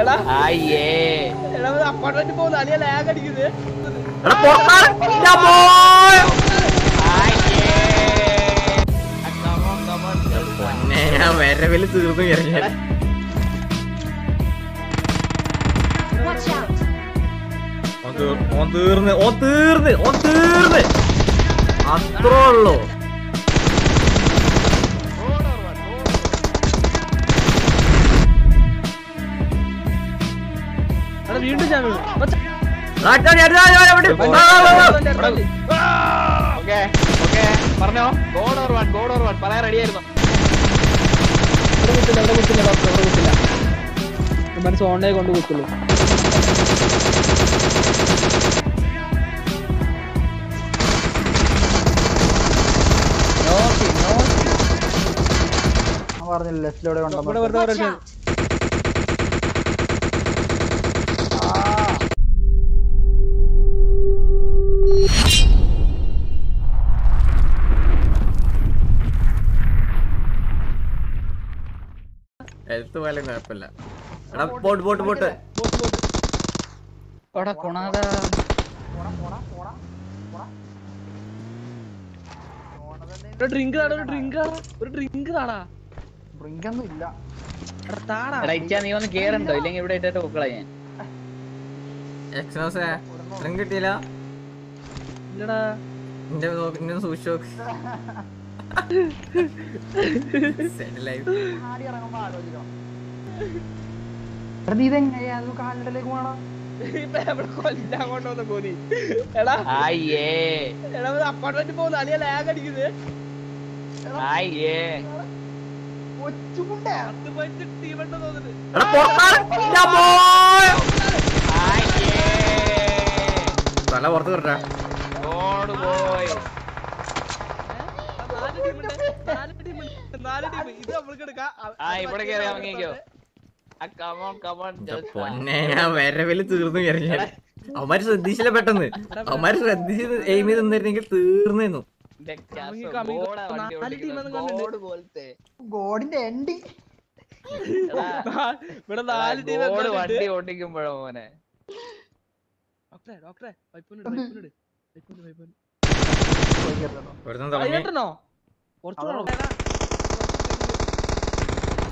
എടാ. അയ്യേ എടാ അപ്പാർട്ട്മെന്റ് പോകുന്ന അളിയ ലാഗ് അടിക്കുന്നത് ഞാൻ വരവിൽ തീർന്നു തീർന്ന് തീർന്ന് തീർന്ന്. അത്രേ ഉള്ളൂ. ഓക്കേ. ഓക്കേ പറഞ്ഞോ. God or one god or one പറയാൻ റെഡിയായിരുന്നു. ഇവിടെ കുത്തില്ല ഡോക്ടർ ഇവിടെ കുത്തില്ല ഇവൻ സോണ്ടേ കൊണ്ട് കുത്തുള്ളൂ ഞാൻ പറഞ്ഞില്ല ലെഫ്റ്റിലൂടെ ഇവിടെ ഹെൽത്ത് പോലെ കുഴപ്പമില്ല. എടാ പോട്ട് പോട്ട് പോട്ട്. ബോട്ട് ബോട്ട് എടാ കൊണാത ഒരു ഡ്രിങ്ക് താടാ ഒരു ഡ്രിങ്ക് താടാ. ഒരു ഡ്രിങ്ക് താടാ. ഡ്രിങ്ക് ഒന്നും ഇല്ല. എടാ താടാ. എടാ ഇച്ചാ നീ ഒന്ന് കേറണ്ടോ? ഇല്ലെങ്കിൽ ഇവിടെ ഇട്ടിട്ട് പൊക്കളാ ഞാൻ. എക്സ്നോസേ ഡ്രിങ്ക് കിട്ടിയില്ല? ഇല്ലടാ. നിന്റെ നോക്ക് നിന്നെ സൂക്ഷിച്ചു നോക്ക്. Sad life. ആടി ഇറങ്ങുമ്പോ ആലോചിക്കണം എടാ എടാ അപ്പാർട്ട്മെന്റ് പോകുന്ന അളിയ ലാഗ് അടിക്കുന്നത് പോയ തല പുറത്ത് കിട്ടാ ഗോഡ് ബോയ് നാല് ടീമുണ്ട് നാല് ടീമുണ്ട് നാല് ടീം ഇത് നമ്മൾക്ക് എടുക്കാം. ആ ഇവിടെ കേറി ഇറങ്ങിക്കോ. ആ കമോൺ കമോൺ പൊന്നെ ഞാൻ വരവിൽ തീർന്നു ഇറങ്ങി. അവന്മാര് ശ്രദ്ധിച്ചില്ല പെട്ടെന്ന്. അവന്മാര് ശ്രദ്ധിച്ച് എയിം ചെയ്ത് നിന്നിരുന്നെങ്കിൽ തീർന്നു ഗോഡിന്റെ എൻഡിങ് ഇവിടെ നാല് ടീം വണ്ടി ഓടിക്കുമ്പോഴോ മോനെ. ഡോക്ടറെ ഡോക്ടറെ വൈപ്പുണ്ട് വൈപ്പുണ്ട് വൈപ്പുണ്ട് വൈപ്പുണ്ട് ഒരുത്തൻ തുടങ്ങി കേട്ടണോ കുറച്ച് അതാണോ? വേണം. എന്താണ് ഇവിടെ സംഭവിക്കുന്നത് എടാ ഞാൻ അതിന്റെ അപ്പുറം അപ്പുറത്തെ പോയിട്ട് കയറി ക്ലച്ചിട്ടിട്ട് അപ്പൊ വാ, നിങ്ങൾ വാ. ചോദിക്കണം god or what god or what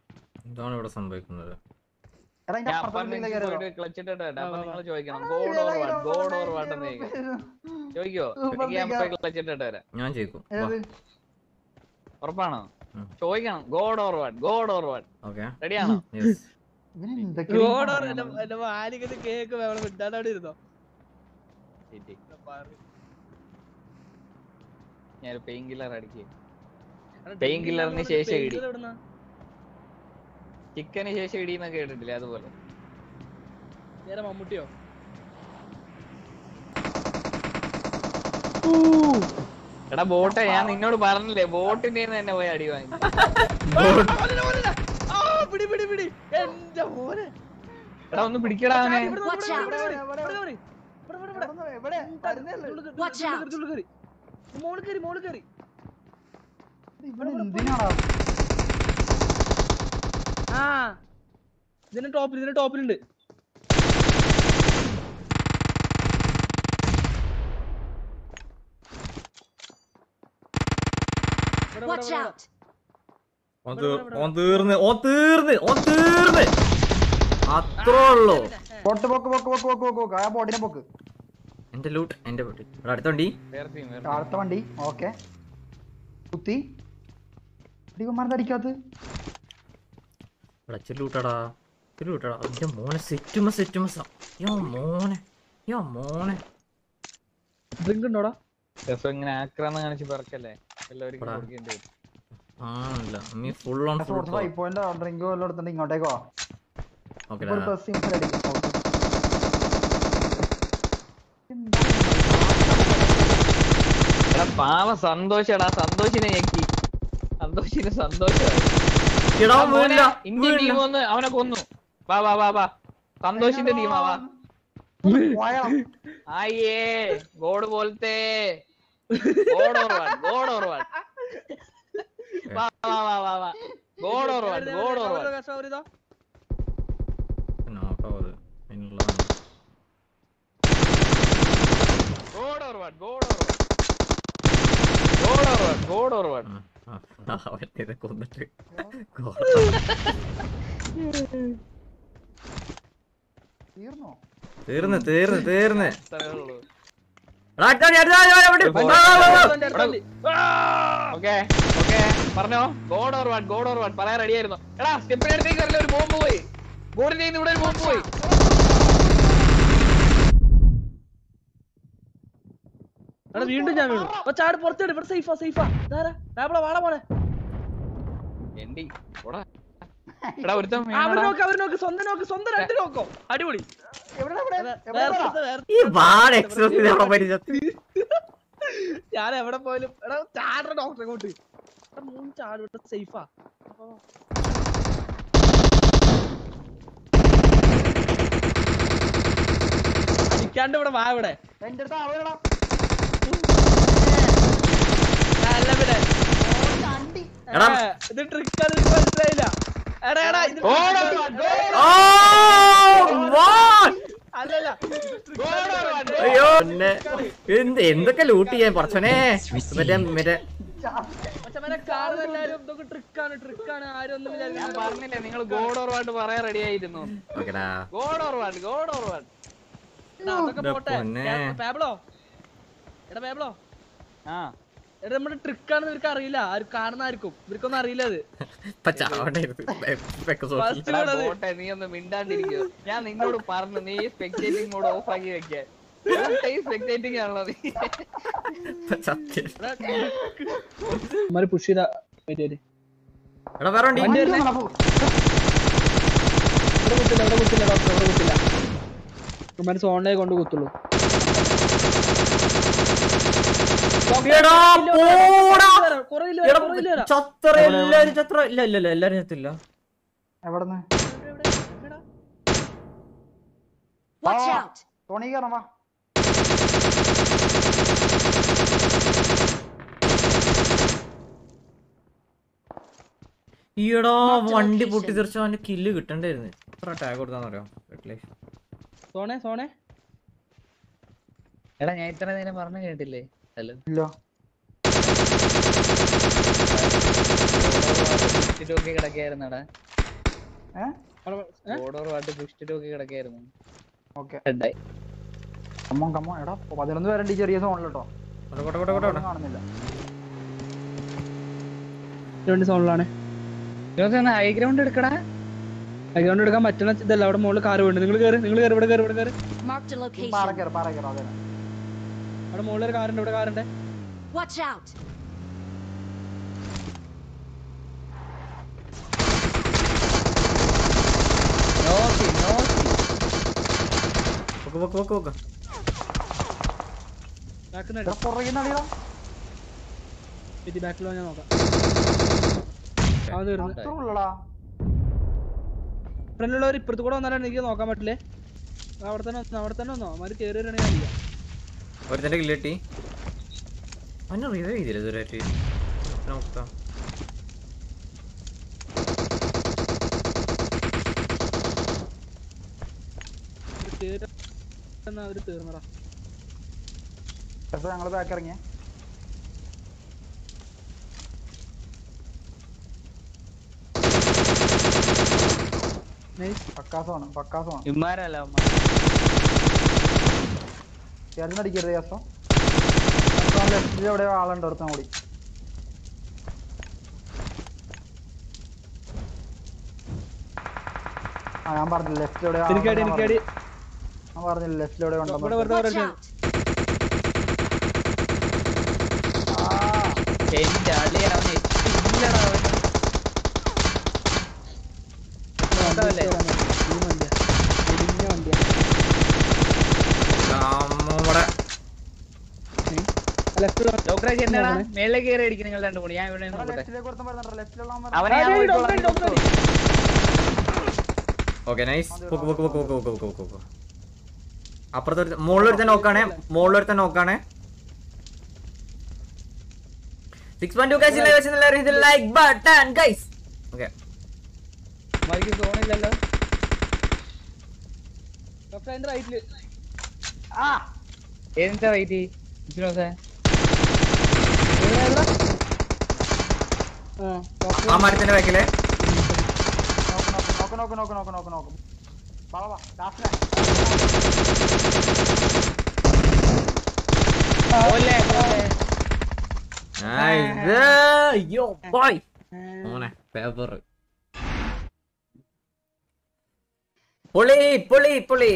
എന്ന് ചോദിക്കോ എനിക്ക് ഞാൻ പോയി ക്ലച്ചിട്ടിട്ട് സംഭവിക്കുന്നത്. ഞാൻ ഉറപ്പാണോ. ചോദിക്കണം. God or what god or what റെഡിയാണോ? ഗോഡ് ഓർ കേക്ക് വേണം വിട്ടാൻ അവിടെ ഇരുന്നോ? ഞാൻ പെയിൻ കില്ലർ അടിക്കും. പെയിൻ കില്ലറിന് ശേഷം. ചിക്കന് ശേഷം ഇടിയെന്നൊക്കെ കേട്ടിട്ടില്ലേ അതുപോലെ? നേരെ മമ്മൂട്ടിയോ? എടാ ബോട്ടെ ഞാൻ നിന്നോട് പറഞ്ഞില്ലേ ബോട്ടിന്റെ തന്നെ പോയി അടി വാങ്ങി ആ പിടി പിടി പിടി. എന്റെ മോനെ. എടാ ഒന്ന് പിടിക്കടാ അവനെ. ഇവിടെ Watch ഇവിടെ out. ഇവിടെ ഇവിടെ ഇവിടെ ഇവിടെ ഇവിടെ ഇവിടെ. എവിടെ വരുന്നേല്ലേ? ഉള്ളിൽ കയറി, out. കയറി, എന്തിനാടാ ആ. ഇതിന്റെ ടോപ്പിൽ ഇതിന്റെ ടോപ്പിലുണ്ട് തീർന്ന് ഓൻ തീർന്ന് ഓൻ തീർന്ന്. അത്രേ ഉള്ളൂ. പൊട്ട് പൊക്ക് പൊക്ക് പൊക്ക് പൊക്ക് പൊക്ക് പൊക്ക്. ആ ബോട്ടിനെ പൊക്ക്. എന്റെ ലൂട്ട് എന്റെ പൊട്ടി അടുത്ത വണ്ടി. അടുത്ത വണ്ടി. ഓക്കെ. കുത്തി. അടിക്കന്മാരുടെ അടിക്കാത്ത ഇവിടെ അച്ഛൻ ലൂട്ടാടാ ഇത്തിരി ലൂട്ടാടാ എന്റെ മോനെ സെറ്റുമ സെറ്റുമസ യോ മോനെ യോ മോനെ. ഡ്രിങ്ക് ഉണ്ടോടാ? രസം ഇങ്ങനെ ആക്രാന്ന് കാണിച്ച് പറക്കല്ലേ? എല്ലാവർക്കും എടാ. കൊടുക്കേണ്ടി വരും. ആണല്ല നീ full on full five point drink വല്ലതും എടുത്തിട്ട് ഇങ്ങോട്ടേക്കോ ഓക്കേ ഇപ്പൊ ഒരു പ്ലസ് സിംസിൽ അടിക്കും. എടാ പാവ സന്തോഷടാ സന്തോഷിനെ ഞെക്കി. സന്തോഷിന് സന്തോഷമായി എടാ ആ മോനെ, വീണില്ല, ഇന്ത്യൻ ടീം വീണില്ല. വന്ന് അവനെ കൊന്നു. വാ വാ വാ വാ. സന്തോഷിന്റെ ടീമാ വാ. ആയേ ഗോഡ് പോലത്തെ. God or what god or what വാ വാ വാ വാ വാ. God or what god or what കഷ്ടം ഇതാ നോക്കാവത് അതിനുള്ളതാണ് god or what god or one god or one god or what ആ, ആ, അവനെ കൊന്നിട്ട് തീർന്നോ? തീർന്ന് തീർന്ന് പറഞ്ഞോ? God or what god or what പറയാൻ റെഡിയായിരുന്നു. എടാ വരില്ല ഒരു ബോംബ് പോയി. ഗോഡിന്റെ നിന്ന് ഇവിടെ ഒരു ബോംബ് പോയി. വീണ്ടും ഞാൻ വീണു. അപ്പൊ ചാട് പുറത്തേട് ഇവിടെ സേഫാ സേഫാ. ഇതാരാ? ടാബ്ല വാടാ മോനെ. എണ്ടി പോടാ എടാ ഒരുത്തൻ അവർ വീണെടാ. നോക്ക് അവർ നോക്ക്. സ്വന്തം നോക്ക് സ്വന്തം രണ്ട് നോക്കോ. അടിപൊളി. ഞാൻ എവിടെ പോയാലും എടാ ചാട ഡോക്ടറെ കൊണ്ട് മൂന്ന് ചാട് ഇവിടെ സേഫാ. അടിക്കാണ്ട് ഇവിടെ വാ ഇവിടെ. എന്റെ അടുത്ത് ആളുകളാ ഞാൻ അല്ല ഇവിടെ അണ്ടി എടാ. ഏ, ഇത് ട്രിക്ക് മനസ്സിലായില്ല. എടാ എടാ ഇത് അയ്യോ എന്ത് എന്തൊക്കെ ലൂട്ട് ചെയ്യാൻ പറച്ചനെ മറ്റേ മറ്റേ. മച്ചന്മാരെ കാണുന്ന എല്ലാരും ഇതൊക്കെ ട്രിക്കാണ് ട്രിക്കാണ് ആരും ഒന്നും ഞാൻ പറഞ്ഞില്ലേ നിങ്ങൾ ഗോഡ് പറയാൻ റെഡി ആയിരുന്നു. ഗോഡ് ഗോഡ് അതൊക്കെ പോട്ടെ. പൊന്നേ. എടാ പാബ്ലോ ആ. എടാ നമ്മുടെ ട്രിക്കാണെന്ന് ഇവർക്ക് അറിയില്ല. ആര് കാണുന്ന ആർക്കും. ഇവർക്കൊന്നും അറിയില്ല അത്. നീ ഒന്ന് മിണ്ടാണ്ടിരിക്കോ. ഞാൻ നിന്നോട് പറഞ്ഞു നീ സ്പെക്ടേറ്റിംഗ് മോഡ് ഓഫ് ആക്കി വെക്കാൻ. പുഷ് ചെയ്ത സോണിനെ കൊണ്ട് കുത്തുള്ളൂ. ചത്ര എല്ലാരും ചത്ര ഇല്ല ഇല്ല എല്ലാരും ചത്തില്ല. എവിടെന്ന്! തോണി ഈടാ വണ്ടി പൊട്ടിത്തെറിച്ചു പൊട്ടി തെറിച്ച അവന്റെ കില്ല് കിട്ടണ്ടായിരുന്നു. എത്ര ടാഗ് കൊടുത്താന്നറിയോ? സോണേ സോണെ. എടാ ഞാൻ ഇത്ര നേരം പറഞ്ഞു കേട്ടില്ലേ? ഹലോ. ഇല്ല. പുഷ്ടിട്ടോക്കി കിടക്കായിരുന്നടാ. വാട്ട് പുഷ്ടിട്ടോക്കി കിടക്കായിരുന്നു. ഓക്കെ. കമ്മോ കമ്മോ. എടാ പതിനൊന്ന് പേരുണ്ട് ഈ ചെറിയ സോണിൽ കേട്ടോ കോട്ടെ കോട്ടെ കോട്ടെ കോട്ടെ കാണുന്നില്ല. രണ്ട് സോണിലാണ്. ഹൈ ഗ്രൗണ്ട് എടുക്കടാ. ബാക്ക്ഗ്രൗണ്ട് എടുക്കാൻ പറ്റുന്ന ഇതല്ല അവിടെ മുകളിൽ കാറ് വേണ്ട നിങ്ങൾ കയറി നിങ്ങൾ കയറി ഇവിടെ കയറി ഇവിടെ കയറി പാറ കേറ് പാറ കേറ് അതെ. അവിടെ മുകളിൽ ഒരു കാറുണ്ട് ഇവിടെ കാറുണ്ട്. വാച്ച് ഔട്ട് നോക്കി നോക്കി. പൊക്ക് പൊക്ക് പൊക്ക് പൊക്ക്. ബാക്കിൽ എടാ പുറകിൽ നടിയടാ നിന്ന് ബാക്കിലോ ഞാൻ നോക്കാം. അവൻ തീർന്നു. അത്ര ഉള്ളടാ. ഫ്രണ്ടിലുള്ളവർ ഇപ്പുറത്ത് കൂടെ വന്നാലാണ് എനിക്ക് നോക്കാൻ പറ്റില്ലേ? അവിടെ തന്നെ വന്നോ, അവിടെ തന്നെ വന്നോ? അവന്മാര് കയറി വരികയാണെങ്കിൽ അറിയാം ഒരുത്തന്റെ കില്ല് കിട്ടി. അവനെ റിവൈവ് ചെയ്തില്ല ഇതുവരെയായിട്ട്? നോക്കാം ഞങ്ങൾ ബാക്ക് ഇറങ്ങിയ. നൈസ് പക്കാസമാണ് പക്കാസമാണ്. ഇമ്മാരല്ല ചേർന്ന് അടിക്കരുത് യാസോ ലെഫ്റ്റിൽ എവിടെ ആളുണ്ട്? അടുത്ത കൂടി ആ ഞാൻ പറഞ്ഞു ലെഫ്റ്റിൽ എവിടെ ഞാൻ പറഞ്ഞില്ല ലെഫ്റ്റിൽ എവിടെ! ആ. എന്റെ ഇല്ലടാ കയറി നിങ്ങൾ ഞാൻ ഇവിടെ നൈസ് അപ്പുറത്തൊരു മുകളിലൊരുത്തൻ നോക്കാണേ. മുകളിലൊരുത്തൻ നോക്കാണേ. Six point two guys like button guys okay mike സോണില്ലല്ലോ doctor എന്റെ റൈറ്റിൽ ആ. എന്താ റൈറ്റ് ആ മരത്തിന്റെ ബാക്കിലെ. നോക്ക് നോക്ക് നോക്ക് നോക്ക് നോക്ക് പൊളി പൊളി പൊളി.